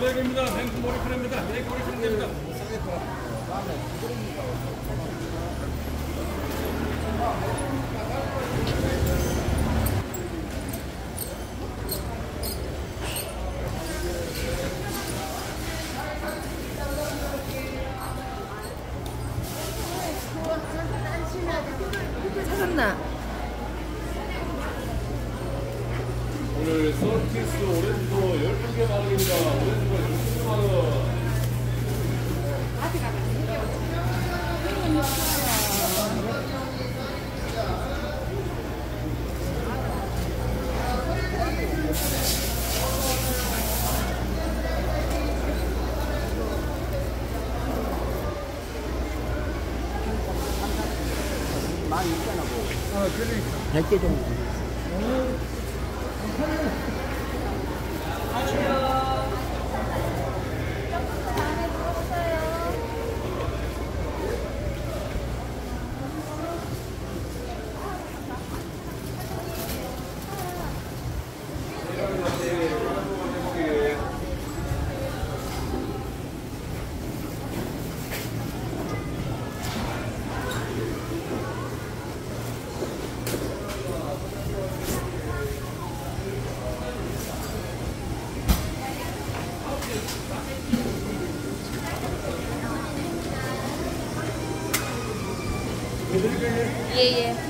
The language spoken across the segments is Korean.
저 거래입니다. 냉큼 머리카락입니다. 냉큼 머리카락입니다. 찾았나? 오늘 서티스 오렌지 도 12개 만원입니다. 오렌지가 12개 만원. 많이 있잖아, 뭐. 어, 그러니까. 100개 정도. 예 예. 지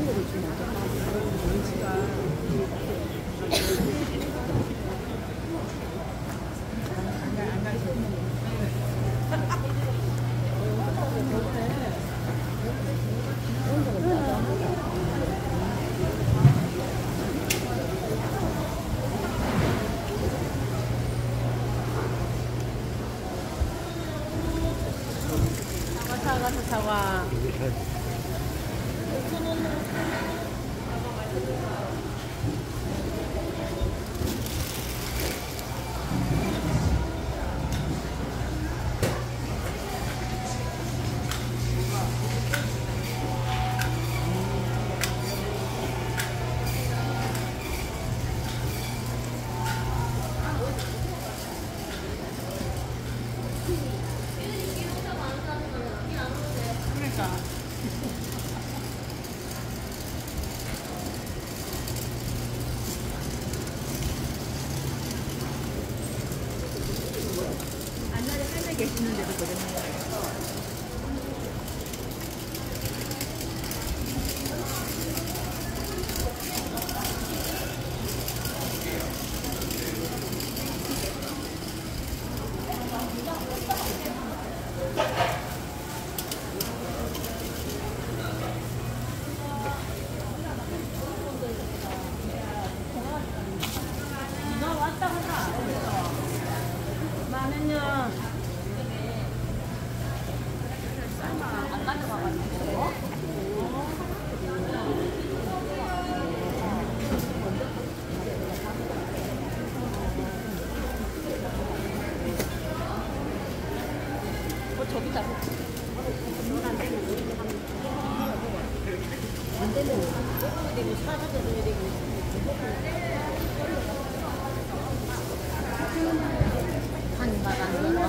난 거를 지금 사과 のでどこでもいい。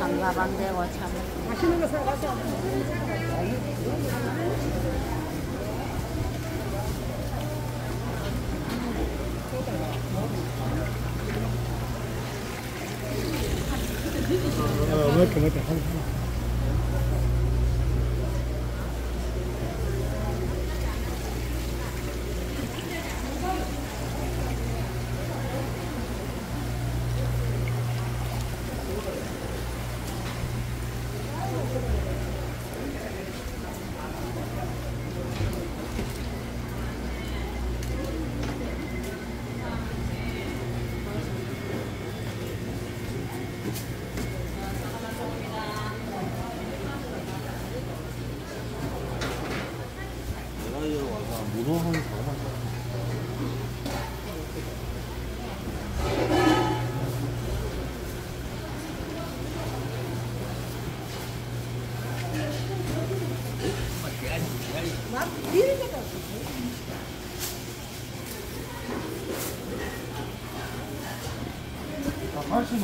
가방 되고 참. 맛있는 거 사가자. 어, 맞다, 맞다. 문어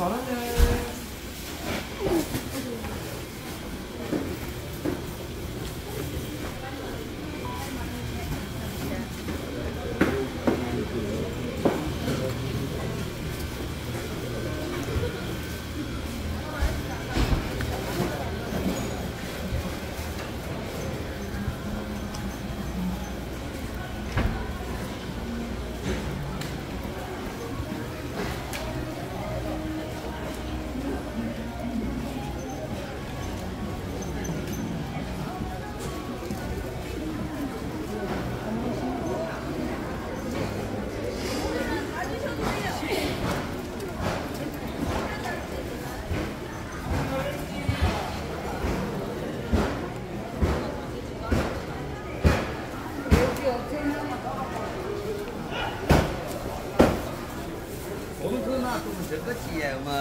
아, 80만 원이네. 不是那种这个节目。